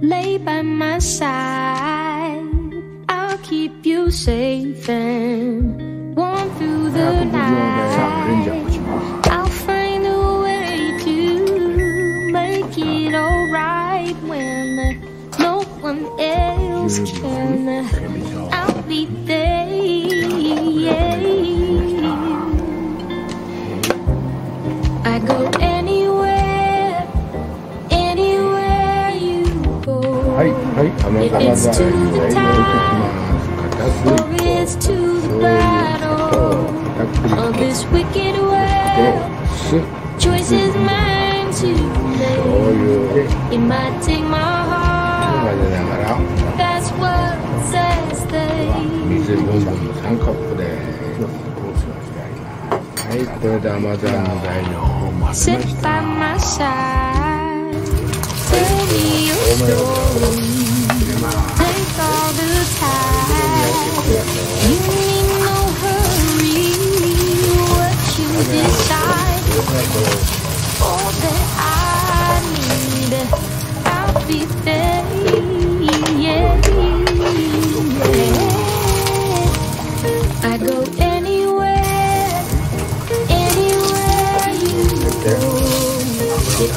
lay by my side. I'll keep you safe and warm through the night. I'll find a way to make it alright when no one else can. I'll be there. I go はい、はい、あの、ガラガラに入れていきます。片栗 Or 粉、 it's to the 醤 battle 油と、 of 片栗 this wicked 粉 world. と、酢、 Choice is mine to 醤 make. 油で It might take my 混 heart. ぜながら、 That's what says they. 水分分3カップではい、これで甘酢あんの材料を混ぜ Sit by my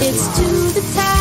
It's to the top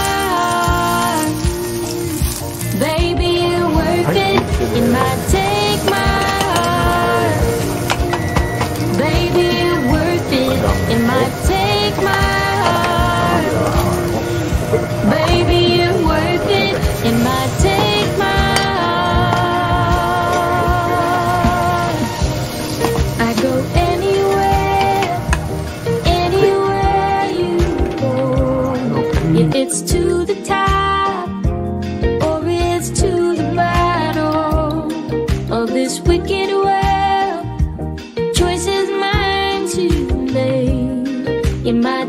it's to the top or it's to the bottom of this wicked world. Choice is mine to make. It might